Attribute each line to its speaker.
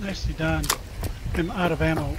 Speaker 1: Nicely done. I'm out of ammo.